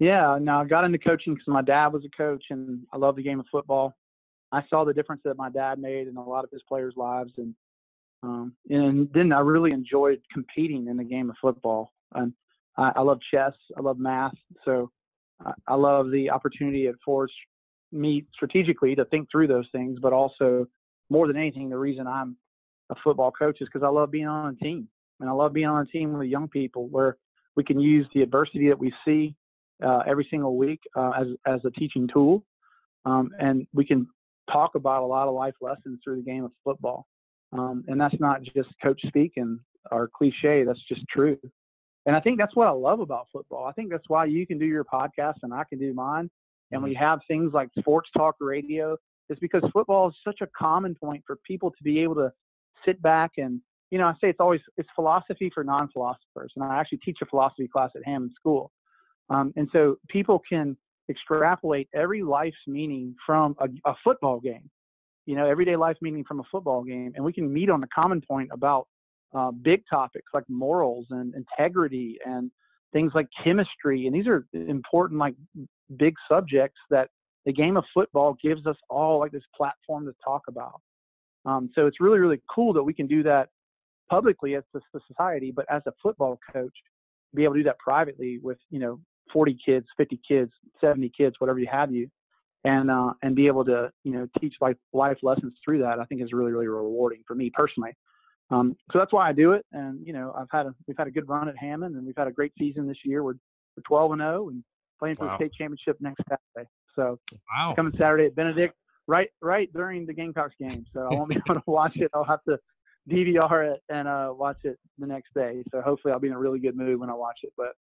Yeah, now I got into coaching because my dad was a coach, and I love the game of football. I saw the difference that my dad made in a lot of his players' lives, and um, and then I really enjoyed competing in the game of football. And I, I love chess, I love math, so I, I love the opportunity it affords me strategically to think through those things, but also more than anything, the reason I'm a football coach is because I love being on a team, and I love being on a team with young people where we can use the adversity that we see uh, every single week uh, as as a teaching tool, um, and we can talk about a lot of life lessons through the game of football. Um, and that's not just coach speak and or cliche. That's just true. And I think that's what I love about football. I think that's why you can do your podcast and I can do mine. And we mm-hmm. have things like sports talk radio. Is because football is such a common point for people to be able to sit back and you know I say it's always it's philosophy for non-philosophers, and I actually teach a philosophy class at Hammond School. Um, and so people can extrapolate every life's meaning from a, a football game, you know, everyday life meaning from a football game, and we can meet on a common point about uh, big topics like morals and integrity and things like chemistry, and these are important like big subjects that the game of football gives us all like this platform to talk about. Um, so it's really really cool that we can do that publicly as a society, but as a football coach, be able to do that privately with you know 40 kids, 50 kids, 70 kids, whatever you have you, and uh, and be able to you know teach life life lessons through that. I think is really really rewarding for me personally. Um, so that's why I do it. And you know I've had a we've had a good run at Hammond, and we've had a great season this year. We're we're 12 and 0 and playing for wow. the state championship next Saturday. So wow. coming Saturday at Benedict, right right during the Gamecocks game. So I won't be able to watch it. I'll have to DVR it and uh, watch it the next day. So hopefully I'll be in a really good mood when I watch it. But